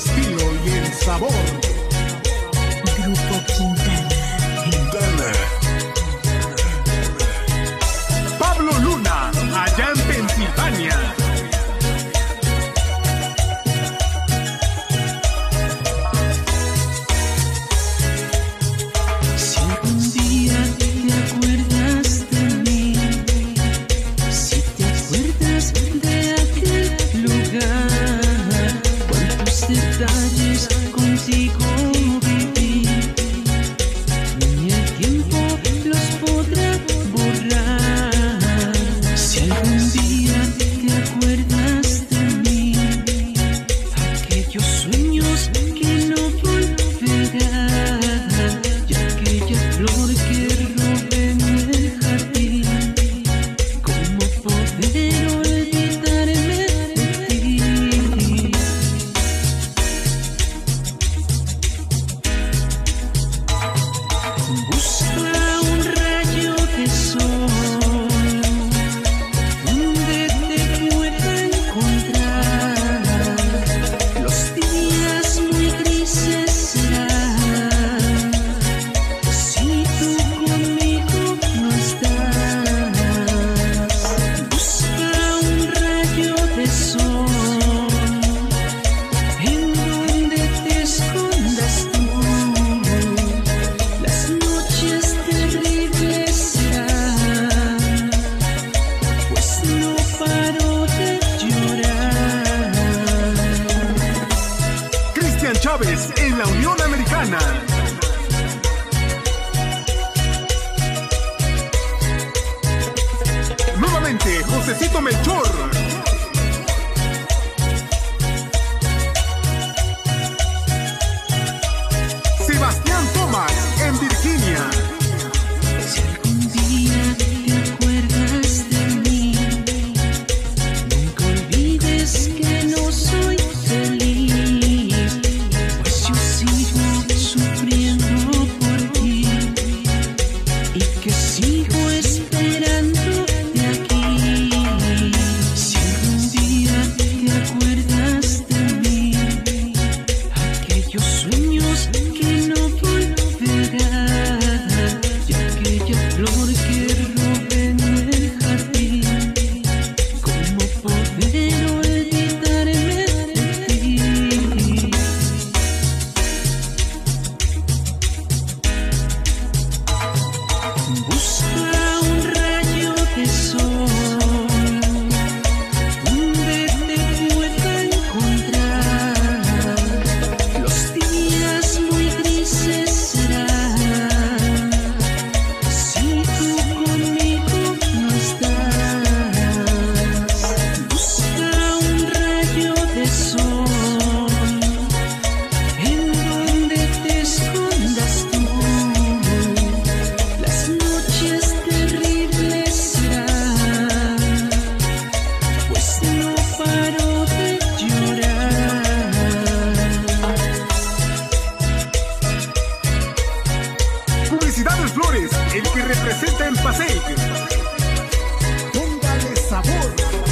estilo y el sabor. Chávez en la Unión Americana. Nuevamente, Josecito Melchor. Flores, el que representa en Paseo. Póngale sabor.